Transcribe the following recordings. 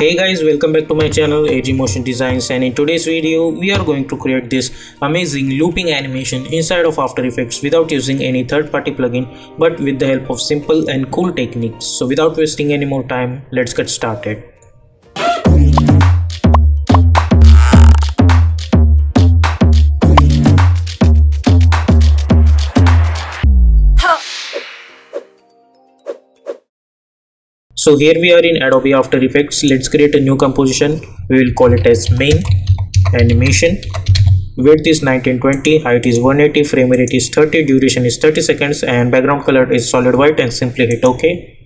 Hey guys, welcome back to my channel AG Motion Designs and in today's video we are going to create this amazing looping animation inside of After Effects without using any third-party plugin but with the help of simple and cool techniques. So without wasting any more time, let's get started. So here we are in Adobe After Effects. Let's create a new composition. We will call it as main animation. Width is 1920, height is 180, frame rate is 30, duration is 30 seconds and background color is solid white and simply hit OK.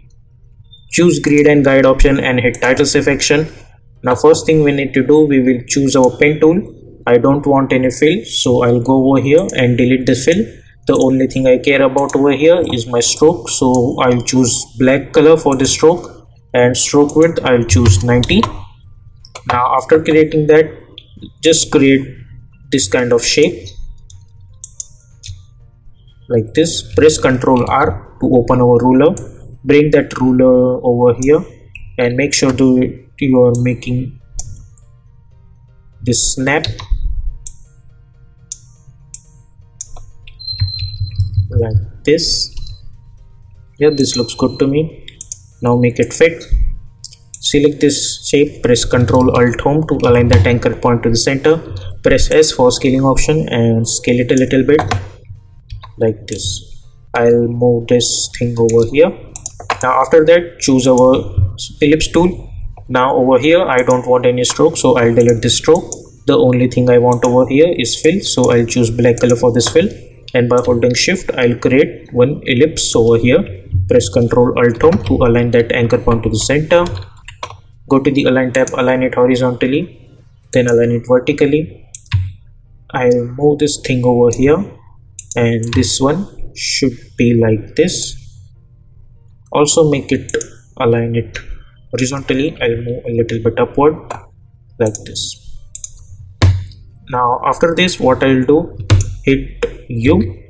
Choose grid and guide option and hit title selection. Now first thing we need to do, we will choose our pen tool. I don't want any fill so I'll go over here and delete the fill the only thing I care about over here is my stroke. So I'll choose black color for the stroke and stroke width I'll choose 90 now after creating that just create this kind of shape. Like this press ctrl R to open our ruler. Bring that ruler over here and make sure to you are making this snap like this. Yeah this looks good to me. Now make it fit. Select this shape. Press ctrl alt home to align that anchor point to the center. Press s for scaling option and scale it a little bit. Like this. I'll move this thing over here. Now after that choose our ellipse tool. Now over here i don't want any stroke so i'll delete this stroke. The only thing i want over here is fill so i'll choose black color for this fill and by holding shift I'll create one ellipse over here. Press ctrl alt home to align that anchor point to the center. Go to the align tab align it horizontally then align it vertically. I'll move this thing over here and this one should be like this. Also make it align it horizontally. I'll move a little bit upward like this. Now after this what I'll do hit U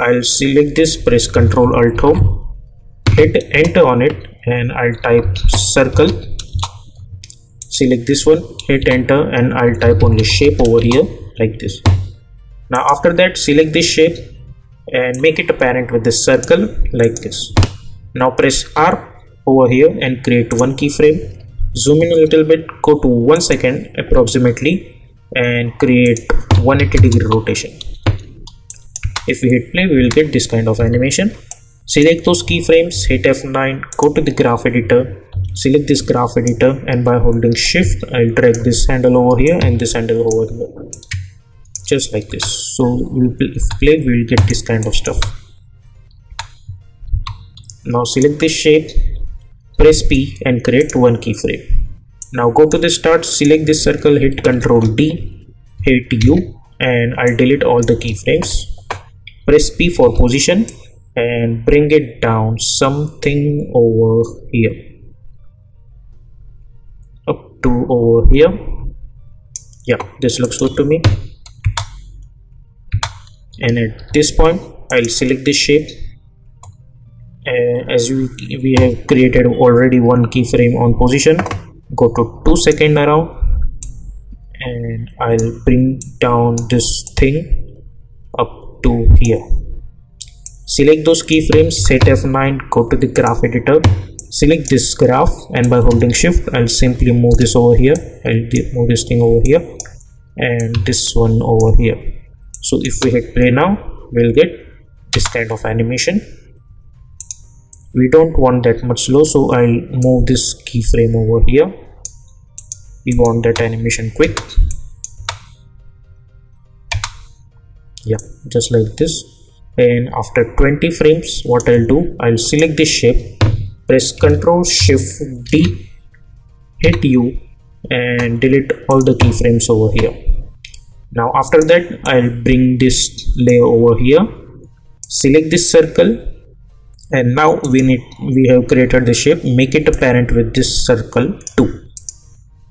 I'll select this press ctrl alt home hit enter on it and I'll type circle. Select this one hit enter and I'll type only shape over here like this. Now after that select this shape and make it apparent with this circle like this. Now press R over here and create one keyframe. Zoom in a little bit go to one second approximately and create 180 degree rotation if we hit play we will get this kind of animation. Select those keyframes hit f9 go to the graph editor select this graph editor and by holding shift i'll drag this handle over here and this handle over here. Just like this. So if play we will get this kind of stuff. Now select this shape press p and create one keyframe. Now go to the start select this circle hit ctrl d hit u and i'll delete all the keyframes press P for position and bring it down something over here. Up to over here. Yeah this looks good to me. And at this point I'll select this shape. Uh, as we, we have created already one keyframe on position. Go to 2 second around. And I'll bring down this thing to here. Select those keyframes set f9 go to the graph editor. Select this graph and by holding shift i'll simply move this over here. I'll move this thing over here and this one over here. So if we hit play now we'll get this kind of animation. We don't want that much slow so i'll move this keyframe over here. We want that animation quick yeah just like this. And after 20 frames what I'll do I'll select this shape. Press ctrl shift D hit U and delete all the keyframes over here. Now after that I'll bring this layer over here. Select this circle. And now we need we have created the shape. Make it apparent with this circle too.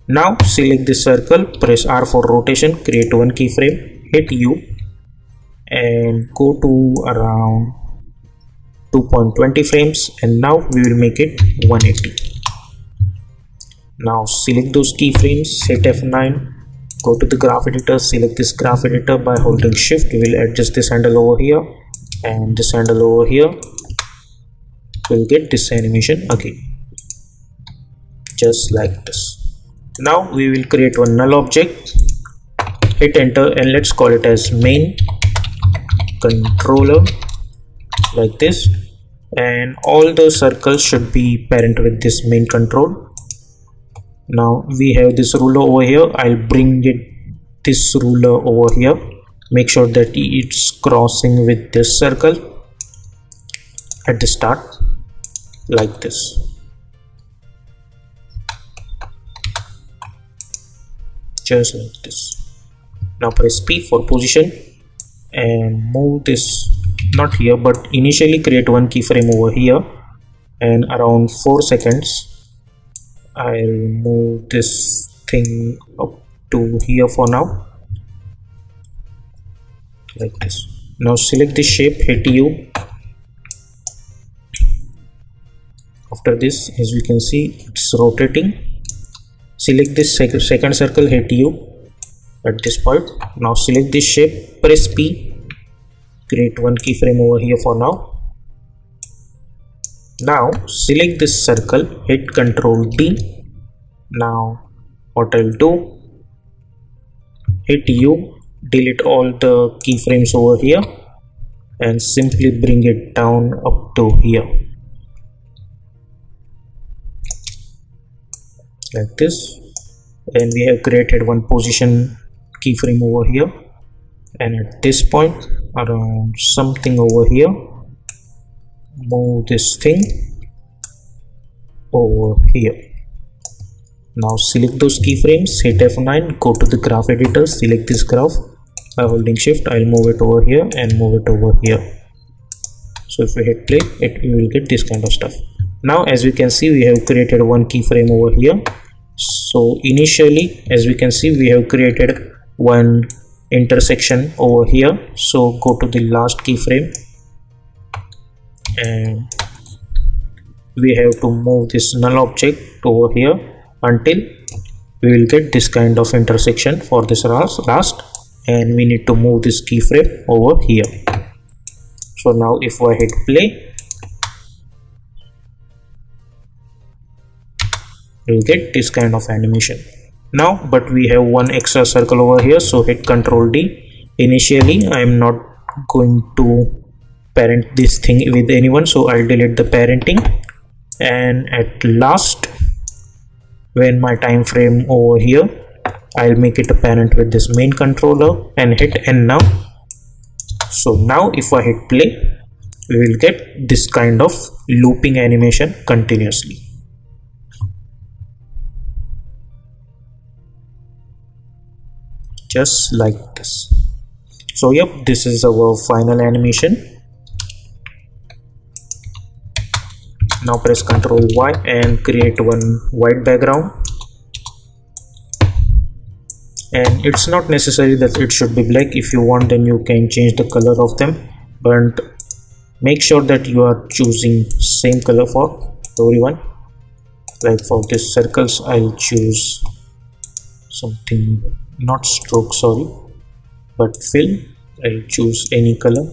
Now select this circle. Press R for rotation. Create one keyframe. Hit U and go to around 2.20 frames and now we will make it 180 now select those keyframes hit F9 go to the graph editor select this graph editor by holding shift. We will adjust this handle over here and this handle over here we'll get this animation again just like this. Now we will create one null object hit enter and let's call it as main controller like this. And all the circles should be parent with this main control. Now we have this ruler over here. I'll bring it this ruler over here. Make sure that it's crossing with this circle at the start like this. Just like this. Now press p for position and move this not here but initially create one keyframe over here. And around 4 seconds I'll move this thing up to here for now. Like this. Now select the shape hit u. After this as we can see it's rotating. Select this second circle hit u at this point now select this shape press p create one keyframe over here for now. Now select this circle hit ctrl d now what i'll do hit u delete all the keyframes over here and simply bring it down up to here. Like this and we have created one position keyframe over here. And at this point around something over here. Move this thing over here. Now select those keyframes hit f9 go to the graph editor select this graph. By holding shift i'll move it over here and move it over here. So if we hit play it we will get this kind of stuff. Now as we can see we have created one keyframe over here. So initially as we can see we have created one intersection over here. So go to the last keyframe. And we have to move this null object over here until we will get this kind of intersection for this last. And we need to move this keyframe over here. So now if I hit play we'll get this kind of animation now but we have one extra circle over here so hit ctrl d. Initially i am not going to parent this thing with anyone so i'll delete the parenting. And at last when my time frame over here i'll make it a parent with this main controller and hit n now. So now if i hit play we will get this kind of looping animation continuously just like this. So yep this is our final animation. Now press ctrl y and create one white background. And it's not necessary that it should be black. If you want then you can change the color of them. But make sure that you are choosing same color for everyone. Like for this circles i'll choose something not stroke sorry but fill I'll choose any color.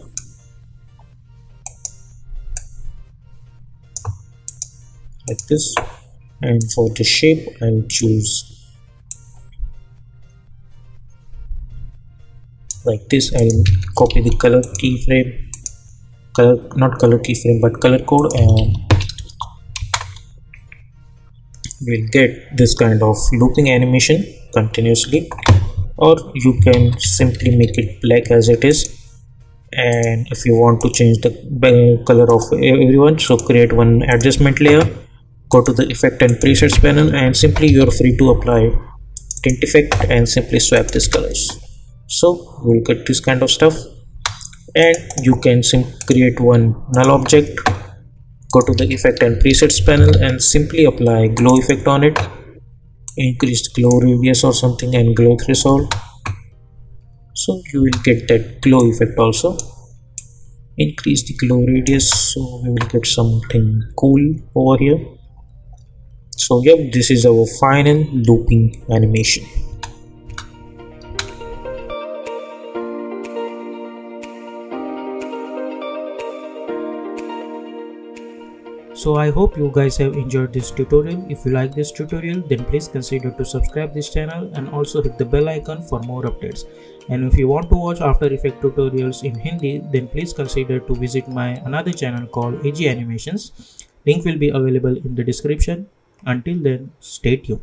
Like this. And for the shape I'll choose like this. I'll copy the color keyframe. Color not color keyframe but color code and we'll get this kind of looping animation continuously or you can simply make it black as it is. And if you want to change the uh, color of everyone so create one adjustment layer go to the effect and presets panel and simply you are free to apply tint effect and simply swap these colors. So we'll get this kind of stuff. And you can simply create one null object go to the effect and presets panel and simply apply glow effect on it increased glow radius or something and glow threshold. So you will get that glow effect also. Increase the glow radius so we will get something cool over here. So yep this is our final looping animation so i hope you guys have enjoyed this tutorial. If you like this tutorial then please consider to subscribe this channel and also hit the bell icon for more updates. And if you want to watch after effect tutorials in hindi then please consider to visit my another channel called ag animations. Link will be available in the description. Until then stay tuned